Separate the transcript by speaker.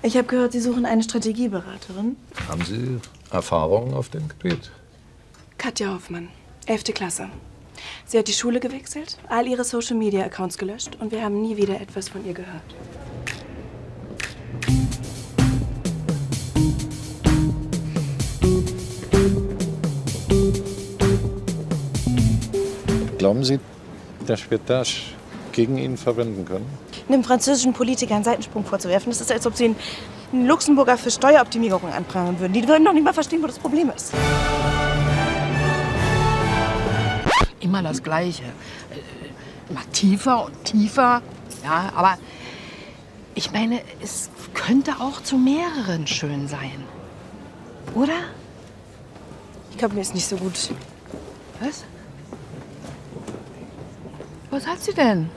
Speaker 1: Ich habe gehört, Sie suchen eine Strategieberaterin.
Speaker 2: Haben Sie Erfahrungen auf dem Gebiet?
Speaker 1: Katja Hoffmann, 11. Klasse. Sie hat die Schule gewechselt, all ihre Social-Media-Accounts gelöscht und wir haben nie wieder etwas von ihr gehört.
Speaker 2: Glauben Sie, dass wir das gegen ihn verwenden können?
Speaker 1: Einem französischen Politiker einen Seitensprung vorzuwerfen, das ist, als ob Sie einen Luxemburger für Steueroptimierung anprangern würden. Die würden noch nicht mal verstehen, wo das Problem ist.
Speaker 3: Immer das Gleiche. Äh, Mal tiefer und tiefer. Ja, aber ich meine, es könnte auch zu mehreren schön sein. Oder?
Speaker 1: Ich glaube, mir ist nicht so gut.
Speaker 3: Was? Was hat sie denn?